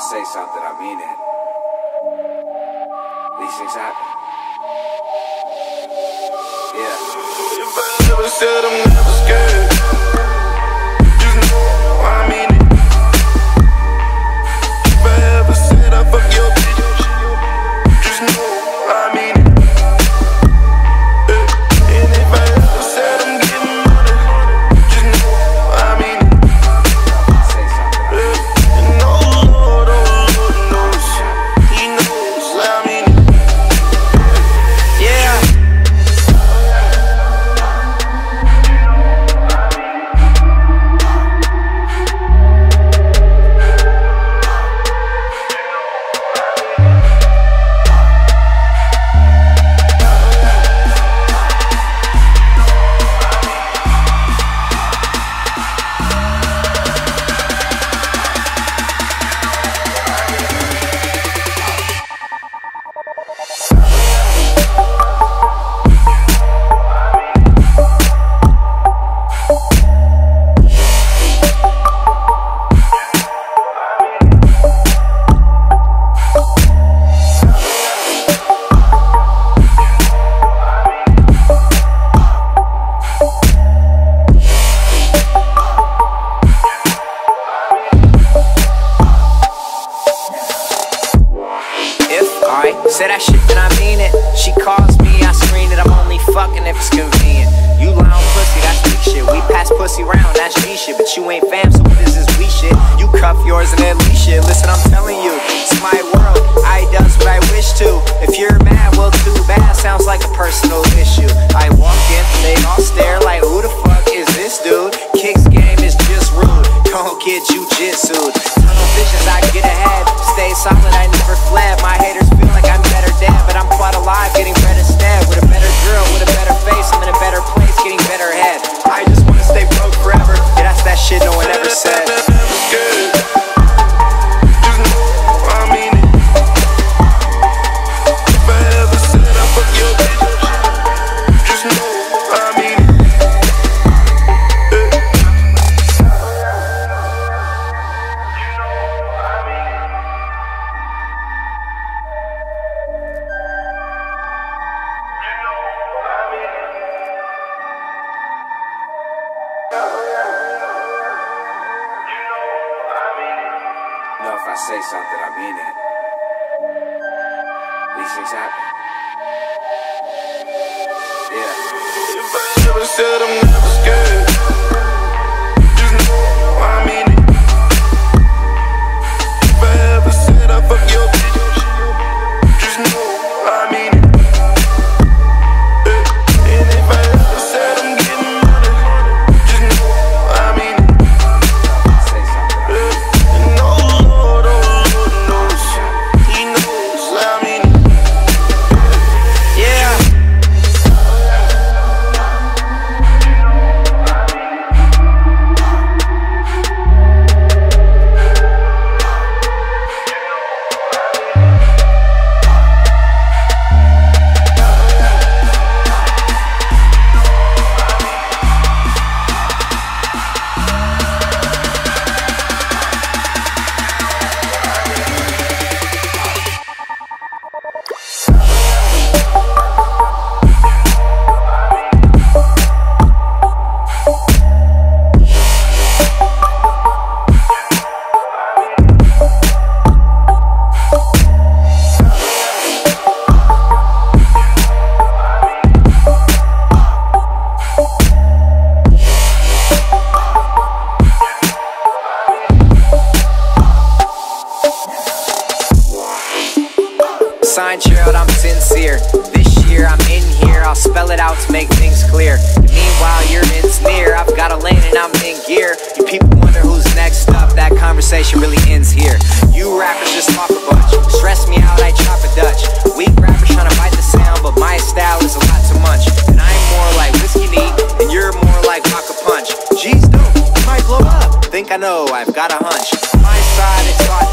say something, I mean it. These things happen. Yeah. Say that shit, then I mean it. She calls me, I screen it. I'm only fucking if it's convenient. You lie on pussy, that's weak shit. We pass pussy round, that's G shit. But you ain't fam, so what is this we shit? You cuff yours and then leash shit. Listen, I'm telling you, it's my world. I does what I wish to. If you're mad, well, too bad. Sounds like a personal issue. I say something, I mean it. These things happen. Yeah. If I ever said I'm never scared, Gerald, I'm sincere. This year I'm in here, I'll spell it out to make things clear. Meanwhile, you're in near. I've got a lane and I'm in gear. You people wonder who's next up. That conversation really ends here. You rappers just talk a bunch. Stress me out, I chop a Dutch. Weak rappers trying to bite the sound, but my style is a lot too much. And I'm more like whiskey neat, and you're more like vodka punch. G's dope, you might blow up. Think I know, I've got a hunch. My side, it's authentic.